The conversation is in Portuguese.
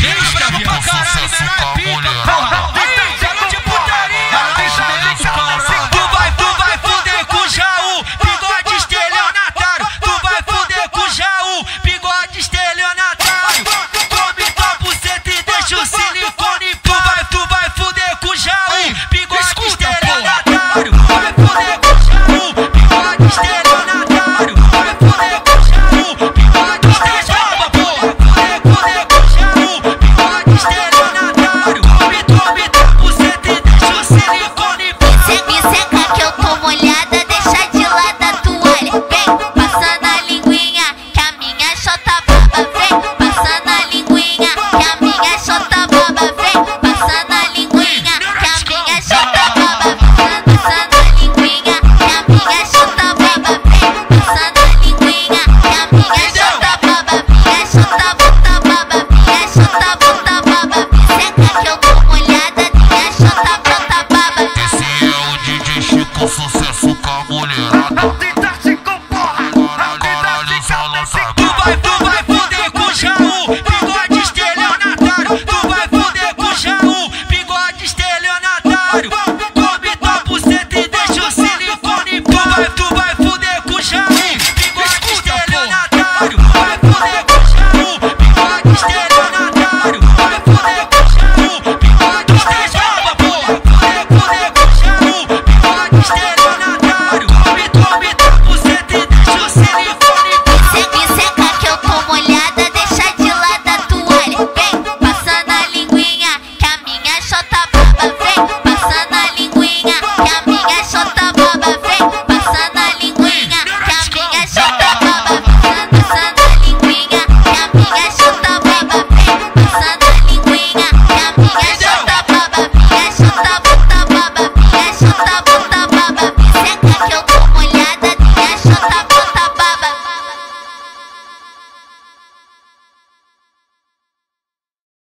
Deixa, viado. Caralho, menor pica, porra. yummy.